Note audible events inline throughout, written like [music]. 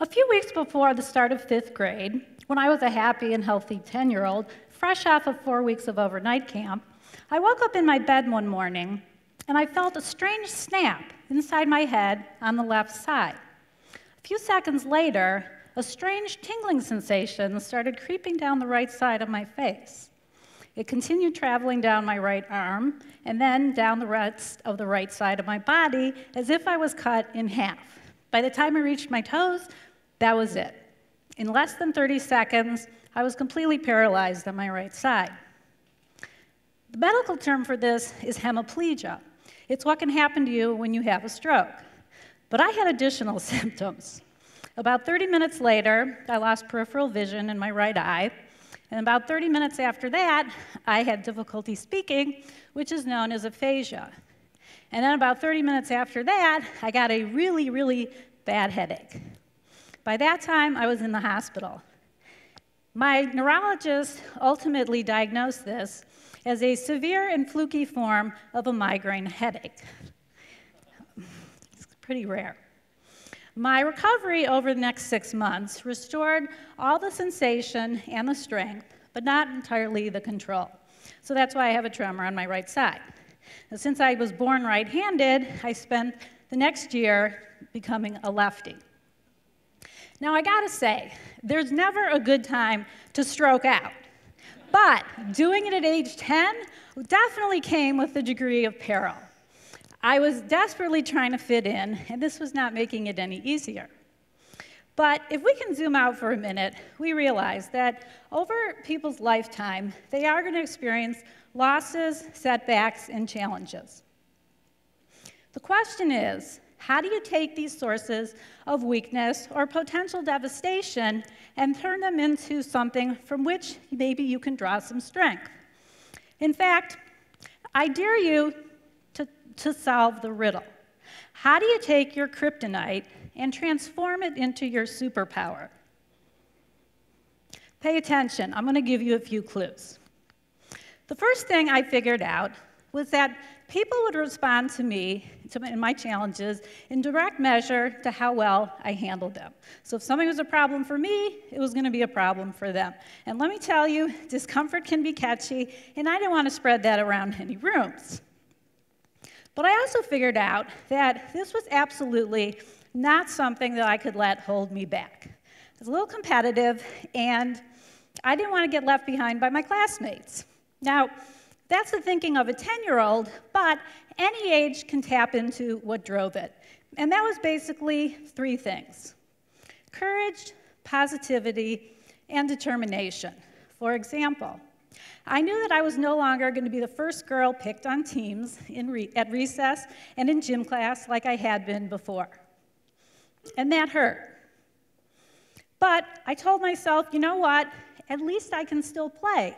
A few weeks before the start of fifth grade, when I was a happy and healthy 10 year old, fresh off of four weeks of overnight camp, I woke up in my bed one morning and I felt a strange snap inside my head on the left side. A few seconds later, a strange tingling sensation started creeping down the right side of my face. It continued traveling down my right arm and then down the rest of the right side of my body as if I was cut in half. By the time I reached my toes, that was it. In less than 30 seconds, I was completely paralyzed on my right side. The medical term for this is hemiplegia. It's what can happen to you when you have a stroke. But I had additional [laughs] symptoms. About 30 minutes later, I lost peripheral vision in my right eye. And about 30 minutes after that, I had difficulty speaking, which is known as aphasia. And then about 30 minutes after that, I got a really, really bad headache. By that time, I was in the hospital. My neurologist ultimately diagnosed this as a severe and fluky form of a migraine headache. It's pretty rare. My recovery over the next six months restored all the sensation and the strength, but not entirely the control. So that's why I have a tremor on my right side. Now, since I was born right handed, I spent the next year becoming a lefty. Now, I gotta say, there's never a good time to stroke out. But doing it at age 10 definitely came with a degree of peril. I was desperately trying to fit in, and this was not making it any easier. But if we can zoom out for a minute, we realize that over people's lifetime, they are going to experience losses, setbacks, and challenges. The question is how do you take these sources of weakness or potential devastation and turn them into something from which maybe you can draw some strength? In fact, I dare you to, to solve the riddle. How do you take your kryptonite and transform it into your superpower? Pay attention, I'm going to give you a few clues. The first thing I figured out was that people would respond to me, to my challenges, in direct measure to how well I handled them. So if something was a problem for me, it was going to be a problem for them. And let me tell you, discomfort can be catchy, and I didn't want to spread that around any rooms. But I also figured out that this was absolutely not something that I could let hold me back. I was a little competitive, and I didn't want to get left behind by my classmates. Now, that's the thinking of a 10 year old, but any age can tap into what drove it. And that was basically three things courage, positivity, and determination. For example, I knew that I was no longer going to be the first girl picked on teams re at recess and in gym class like I had been before. And that hurt. But I told myself, you know what? At least I can still play.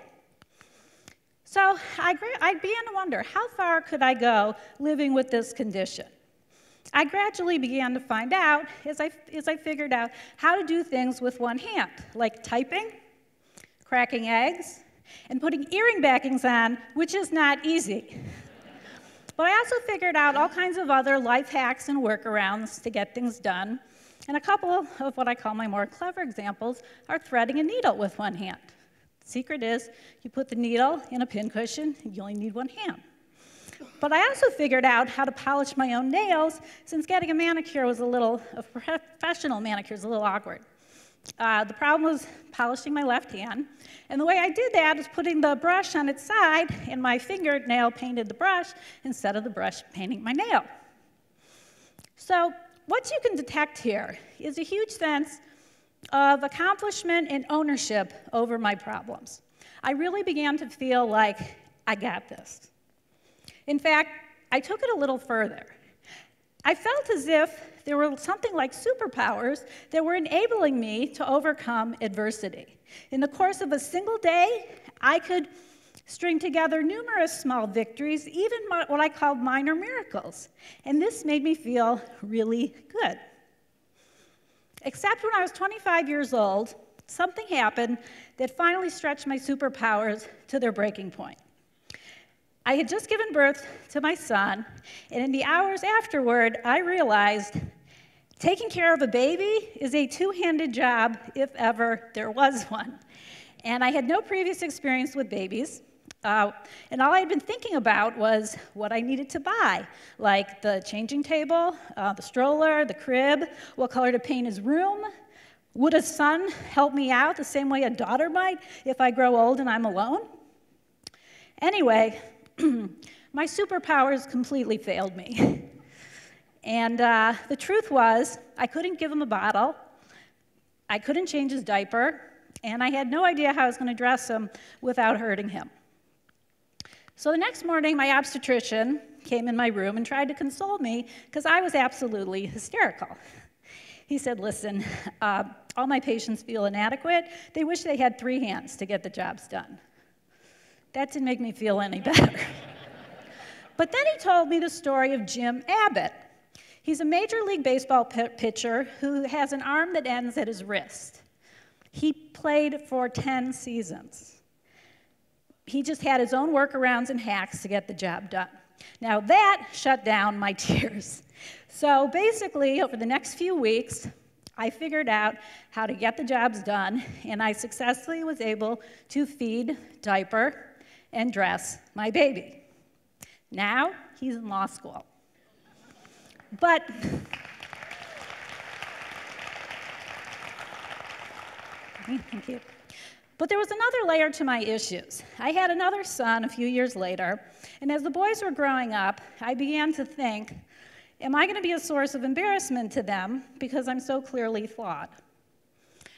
So I, I began to wonder how far could I go living with this condition? I gradually began to find out as I, as I figured out how to do things with one hand, like typing, cracking eggs, and putting earring backings on, which is not easy. but I also figured out all kinds of other life hacks and workarounds to get things done. And a couple of what I call my more clever examples are threading a needle with one hand. Secret is you put the needle in a pincushion, and you only need one hand. But I also figured out how to polish my own nails since getting a manicure was a little, a professional manicure is a little awkward. Uh, the problem was polishing my left hand. And the way I did that is putting the brush on its side, and my fingernail painted the brush instead of the brush painting my nail. So, what you can detect here is a huge sense of accomplishment and ownership over my problems. I really began to feel like I got this. In fact, I took it a little further. I felt as if there were something like superpowers that were enabling me to overcome adversity. In the course of a single day, I could string together numerous small victories, even what I called minor miracles. And this made me feel really good. Except when I was 25 years old, something happened that finally stretched my superpowers to their breaking point. I had just given birth to my son, and in the hours afterward, I realized Taking care of a baby is a two handed job, if ever there was [laughs] one. And I had no previous experience with babies. Uh, and all I had been thinking about was what I needed to buy, like the changing table, uh, the stroller, the crib, what color to paint his room. Would a son help me out the same way a daughter might if I grow old and I'm alone? Anyway, [clears throat] my superpowers completely failed me. [laughs] And uh, the truth was, I couldn't give him a bottle, I couldn't change his diaper, and I had no idea how I was going to dress him without hurting him. So the next morning, my obstetrician came in my room and tried to console me because I was absolutely hysterical. He said, Listen, uh, all my patients feel inadequate. They wish they had three hands to get the jobs done. That didn't make me feel any [laughs] better. but then he told me the story of Jim Abbott, He's a Major League Baseball pitcher who has an arm that ends at his wrist. He played for 10 seasons. He just had his own workarounds and hacks to get the job done. Now, that shut down my [laughs] tears. So, basically, over the next few weeks, I figured out how to get the jobs done, and I successfully was able to feed, diaper, and dress my baby. Now, he's in law school. But [laughs] thank you. But there was another layer to my issues. I had another son a few years later, and as the boys were growing up, I began to think, am I going to be a source of embarrassment to them because I'm so clearly flawed?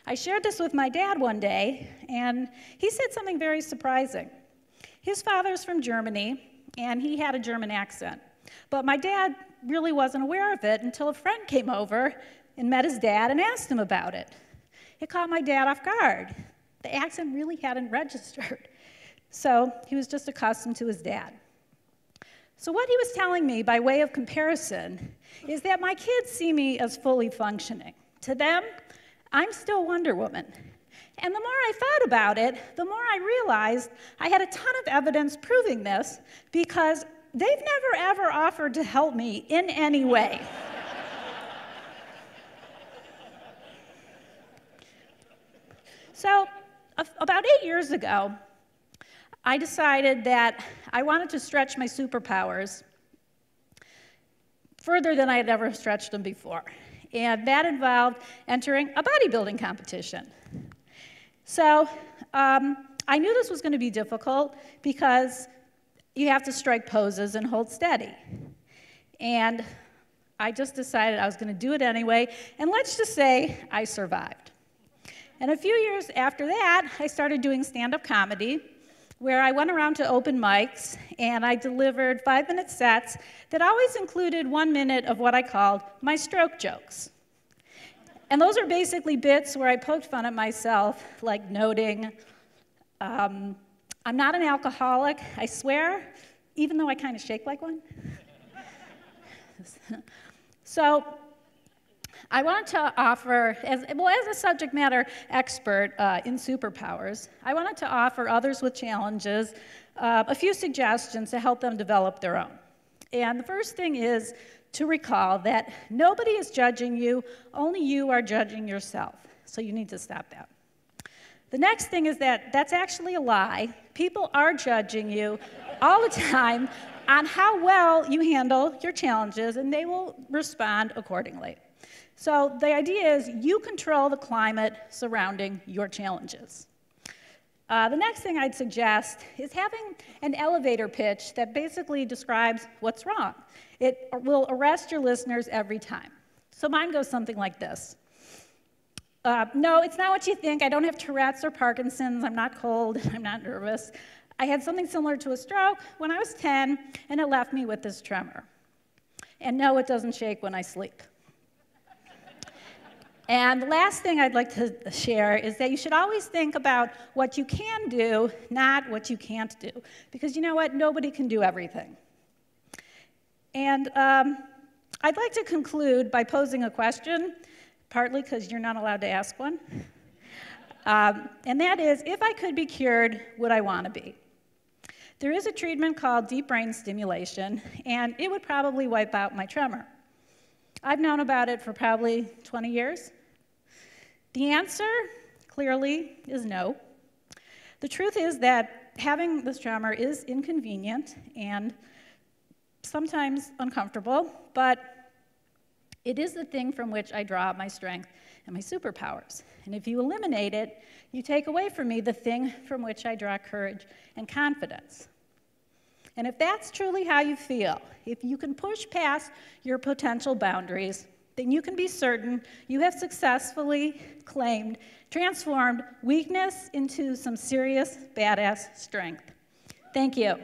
I shared this with my dad one day, and he said something very surprising. His father's from Germany, and he had a German accent. But my dad really wasn't aware of it until a friend came over and met his dad and asked him about it. It caught my dad off guard. The accent really hadn't registered. [laughs] So he was just accustomed to his dad. So, what he was telling me by way of comparison is that my kids see me as fully functioning. To them, I'm still Wonder Woman. And the more I thought about it, the more I realized I had a ton of evidence proving this because they've never ever offered to help me in any way. [laughs] so, about eight years ago, I decided that I wanted to stretch my superpowers further than I had ever stretched them before. And that involved entering a bodybuilding competition. So um, I knew this was going to be difficult because you have to strike poses and hold steady. And I just decided I was going to do it anyway, and let's just say I survived. And a few years after that, I started doing stand up comedy, where I went around to open mics and I delivered five minute sets that always included one minute of what I called my stroke jokes. And those are basically bits where I poked fun at myself, like noting, um, I'm not an alcoholic, I swear, even though I kind of shake like one. [laughs] so, I wanted to offer, as, well, as a subject matter expert uh, in superpowers, I wanted to offer others with challenges uh, a few suggestions to help them develop their own. And the first thing is to recall that nobody is judging you, only you are judging yourself. So you need to stop that. The next thing is that that's actually a lie. People are judging you all the time on how well you handle your challenges, and they will respond accordingly. So the idea is you control the climate surrounding your challenges. Uh, the next thing I'd suggest is having an elevator pitch that basically describes what's wrong. It will arrest your listeners every time. So mine goes something like this uh, no, it's not what you think. I don't have Tourette's or Parkinson's. I'm not cold. [laughs] I'm not nervous. I had something similar to a stroke when I was 10, and it left me with this tremor. And no, it doesn't shake when I sleep. And the last thing I'd like to share is that you should always think about what you can do, not what you can't do. Because you know what? Nobody can do everything. And um, I'd like to conclude by posing a question partly because you're not allowed to ask one. Um, and that is if I could be cured, would I want to be? There is a treatment called deep brain stimulation, and it would probably wipe out my tremor. I've known about it for probably 20 years. The answer, clearly, is no. The truth is that having this tremor is inconvenient and sometimes uncomfortable, but it is the thing from which I draw my strength and my superpowers. And if you eliminate it, you take away from me the thing from which I draw courage and confidence. And if that's truly how you feel, if you can push past your potential boundaries, then you can be certain you have successfully claimed, transformed weakness into some serious badass strength. Thank you.